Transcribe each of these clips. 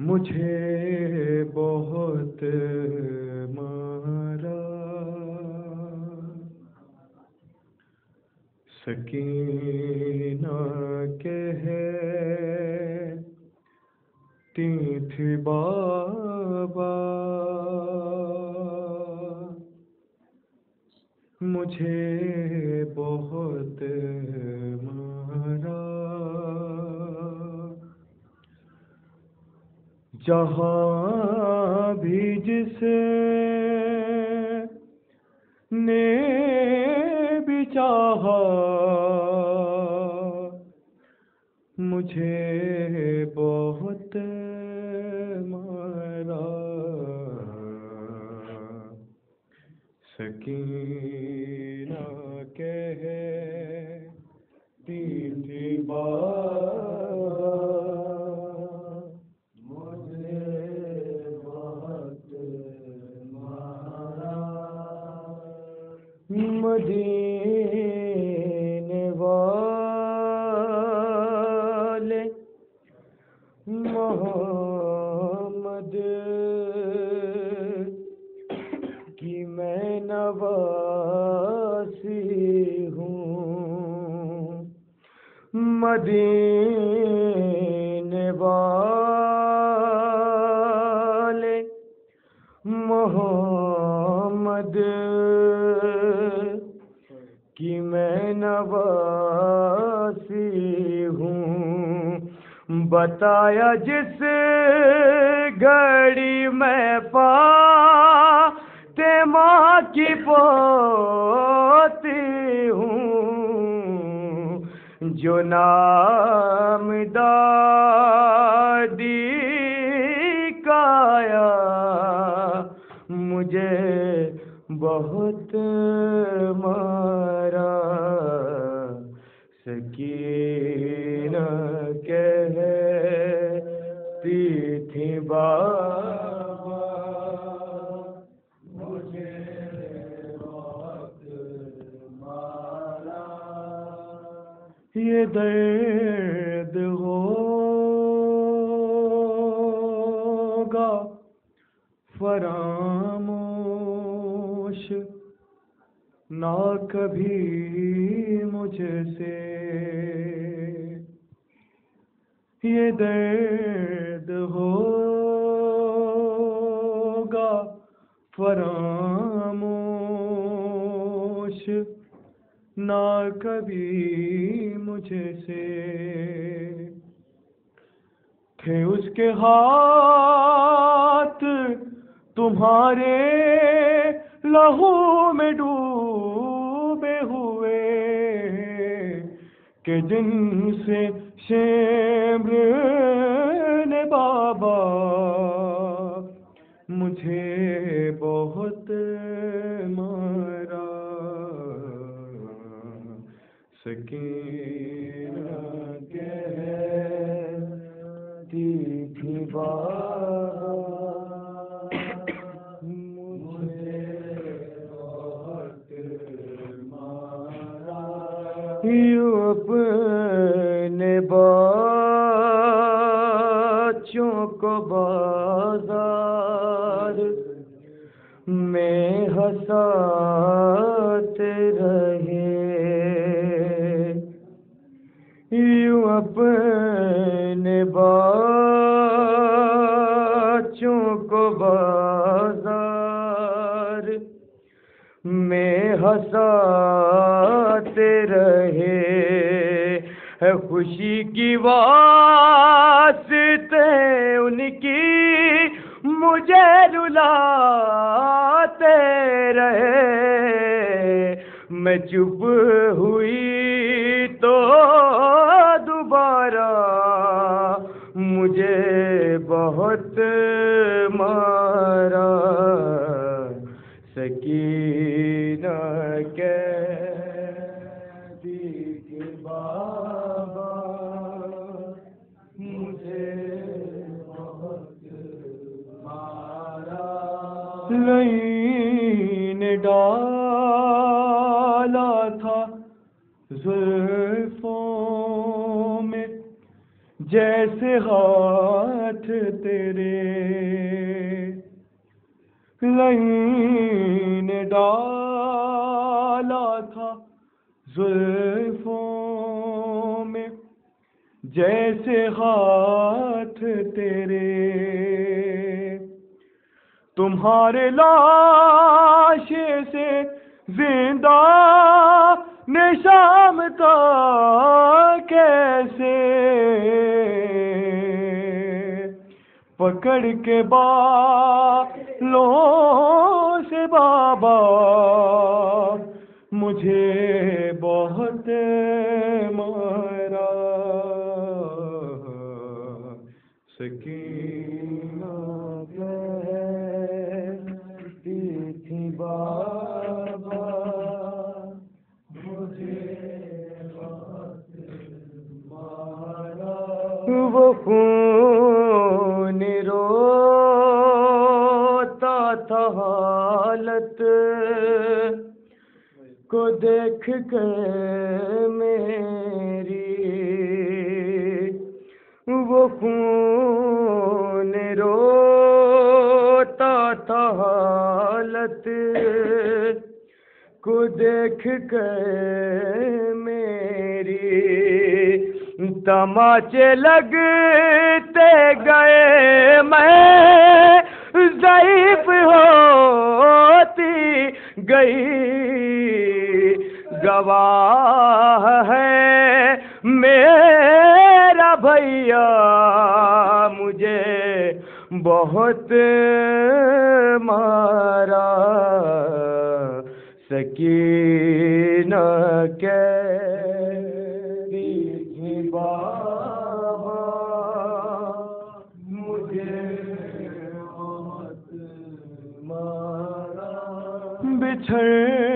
मुझे बहुत मारा। सकीना कहती थी बाबा मुझे बहुत मारा। जहाँ भी जिसे ने भी चाहा मुझे बहुत मारा। सकीना मदीने वाले मोहम्मद की मैं नवासी हूँ। मदीने बताया जिस घड़ी मैं पा ते माँ की पोती हूँ, जो नाम दादी काया मुझे बहुत मारा सकीना फरामोश। ना कभी मुझसे ये दर्द होगा। फरामोश। ना कभी मुझसे थे उसके हाथ तुम्हारे लहू में डूबे हुए के जिनसे शेम्र ने बाबा यूँ अपने बच्चों को बाज़ार में हंसाते रहे। यूँ अपने बच्चों को बाज़ार में हंसाते रहे। है खुशी की वास्ते उनकी मुझे रुलाते रहे। मैं चुप हुई तो दोबारा मुझे बहुत लईन डाला था जुल्फों में, जैसे हाथ तेरे। लईन डाला था जुल्फों में, जैसे हाथ तेरे। तुम्हारे लाशे से ज़िंदा ने शाम का कैसे? पकड़ के बा लो से बाबा देख के मेरी वो खून रोता था हालत को देख कर मेरी तमाचे लगते गए मैं ज़ईफ होती गई गवाह है मेरा भैया मुझे बहुत मारा। सकीना थी मुझे बिछड़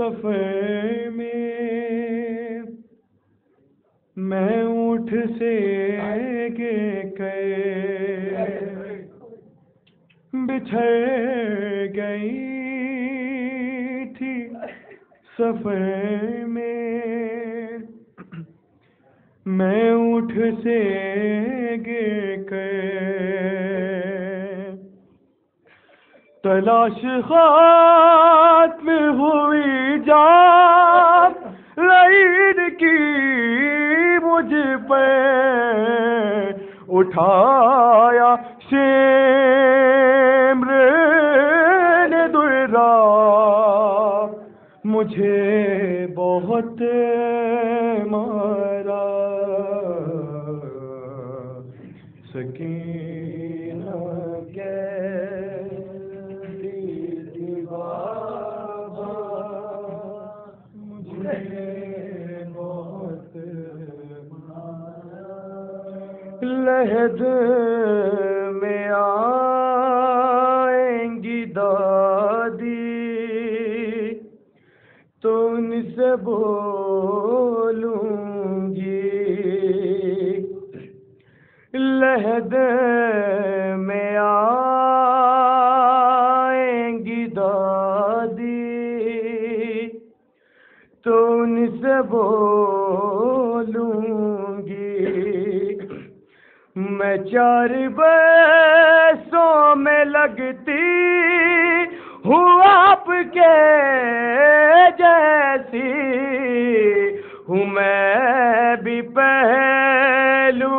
सफ़र में मैं ऊँट से के बिछड़ गई थी सफ़र में। मैं ऊँट से गिर तलाश खात में हुई जा लईन की मुझ पर उठाया शेम्र ने मुझे बहुत मारा। सकीना लहद में आएँगी दादी। तो उनसे बोलूँगी लहद में आएँगी दादी। तो उनसे बोलूँगी मैं चार बसों में लगती हूँ आपके जैसी। हूँ मैं भी पहलू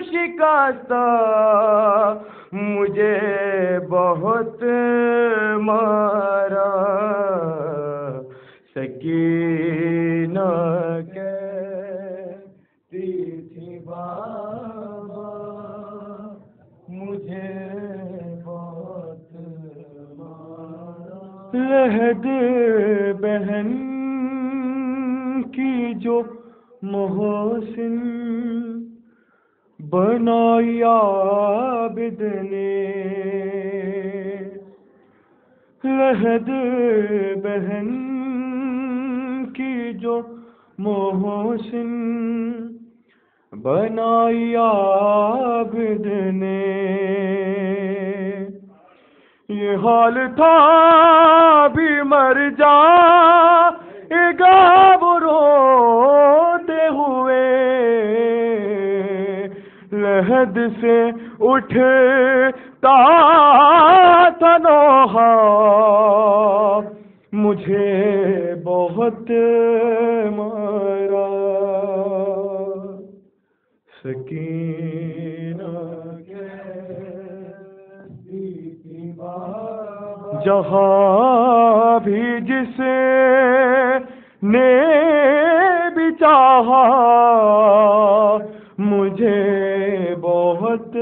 शिकास्ता। मुझे बहुत मारा। सकीना लहद बहन की जो मोहसिन बनाई आबिद ने लहद बहन की जो मोहसिन बनाई आबिद ने ये हाल था भी मर जा। रोते हुए लहद से उठता था नोहा मुझे बहुत मारा जहाँ भी जिसे ने भी चाहा मुझे बहुत